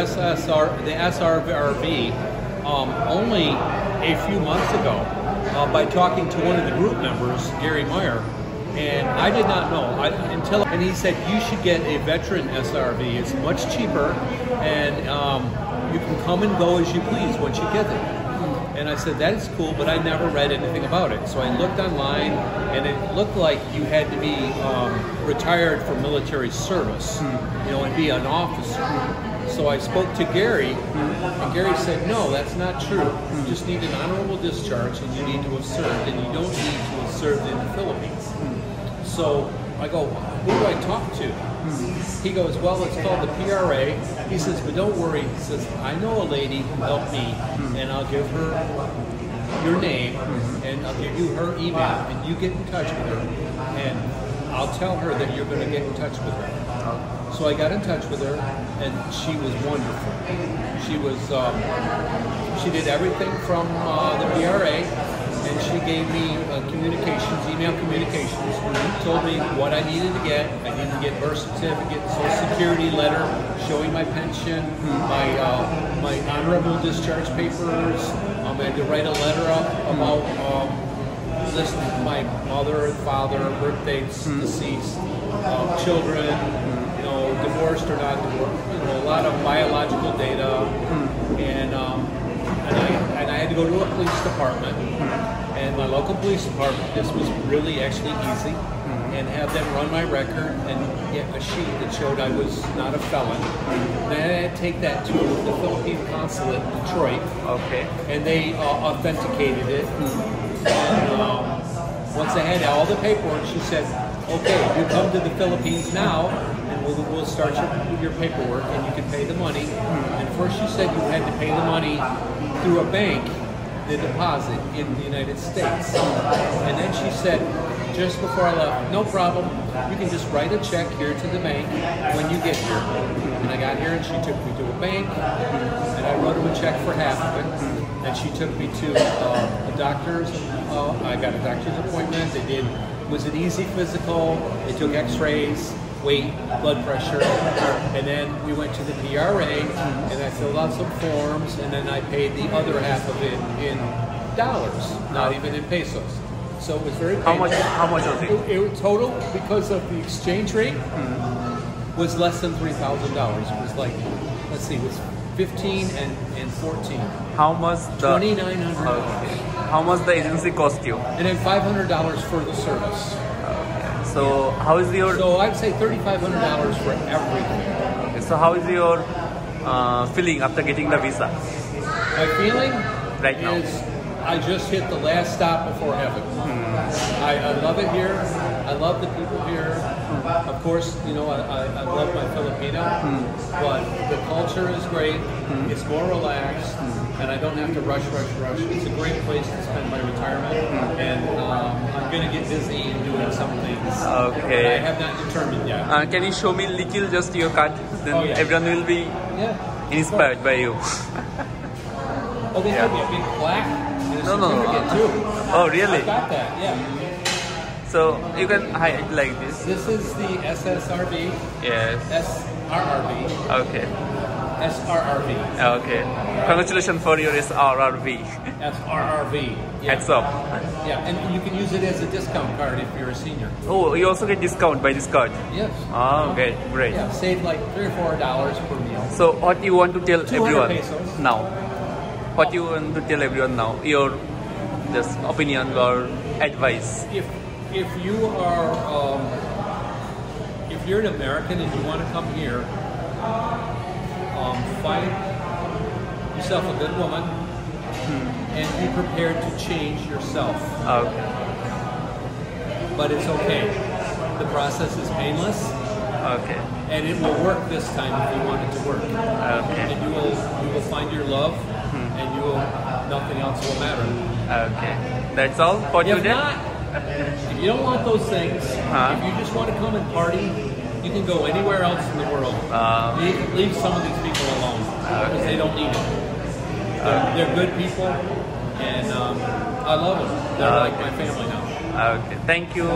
SSR, the SRRV, um, only a few months ago uh, by talking to one of the group members, Gary Meyer, and I did not know I, until and he said you should get a veteran SRV. It's much cheaper, and um, you can come and go as you please once you get there. And I said, that is cool, but I never read anything about it. So I looked online, and it looked like you had to be um, retired from military service, you know, and be an officer. So I spoke to Gary, and Gary said, no, that's not true. You just need an honorable discharge, and you need to have served, and you don't need to have served in the Philippines. So I go, who do I talk to? He goes, well, it's called the PRA. He says, but don't worry. He says, I know a lady who helped me, and I'll give her your name, and I'll give you her email, and you get in touch with her, and I'll tell her that you're going to get in touch with her. So I got in touch with her, and she was wonderful. She was, um, she did everything from uh, the PRA, and she gave me uh, communications, email communications, told me what I needed to get. I needed to get birth certificate, social security letter showing my pension, my uh, my honorable discharge papers. Um, I had to write a letter up about um, list my mother father, birth dates, deceased, um, children, you know, divorced or not divorced, you know, a lot of biological data, and um, and I and I had to go to a police department, and my local police department. This was really actually easy, and have them run my record and get a sheet that showed I was not a felon. Then I had to take that to the Philippine consulate in Detroit, Okay. and they uh, authenticated it. Once I had all the paperwork, she said, "Okay, you come to the Philippines now, and we'll, we'll start your, your paperwork, and you can pay the money." And first, she said you had to pay the money through a bank, the deposit in the United States, and then she said. Just before I left, no problem. You can just write a check here to the bank when you get here. And I got here, and she took me to a bank, and I wrote her a check for half of it and she took me to uh, a doctor's. Uh, I got a doctor's appointment. They did was an easy physical. They took X-rays, weight, blood pressure, and then we went to the PRA and I filled out some forms, and then I paid the other half of it in dollars, not even in pesos. So it was very. How much? How much was it? It, it total because of the exchange rate was less than three thousand dollars. It was like, let's see, it was fifteen and, and fourteen. How much the? Twenty nine hundred Okay. How much the agency cost you? and then five hundred dollars for the service. So how is your? So I'd say thirty five hundred dollars for everything. Okay, so how is your uh, feeling after getting the visa? My feeling Right now. I just hit the last stop before heaven. I, I love it here. I love the people here. Of course, you know, I, I, love my Filipino, but the culture is great. It's more relaxed, and I don't have to rush, rush, rush. It's a great place to spend my retirement, and um, I'm going to get busy and doing some things. Okay. I have not determined yet. Uh, can you show me little just your card? Then Oh, yeah. everyone will be yeah. inspired by you. Oh, they Yeah. me a big plaque a No, no, no. too. Oh, really? I got that. Yeah. So you can hide like this. This is the SSRB, Yes. SRRV, Okay. SRRV, Okay. Congratulations for your SRRV. SRRV. Yeah. Heads up. Yeah, and you can use it as a discount card if you're a senior. Oh, you also get discount by this card. Yes. Oh, okay, great. Yeah, save like three or four dollars per meal. So what do you want to tell everyone pesos. now? What you want to tell everyone now? Your just opinion or advice? If if you are um, if you're an American and you want to come here, um, find yourself a good woman and be prepared to change yourself. Okay. But it's okay. The process is painless. Okay. and it will work this time if you want it to work. Okay. And you will you will find your love, and you will nothing else will matter. Okay. That's all for If today. not, if you don't want those things, Huh? if you just want to come and party, you can go anywhere else in the world. Uh, leave, leave some of these people alone because they don't need it. They're, they're good people, and um, I love them. They're like my family now. Okay. Thank you.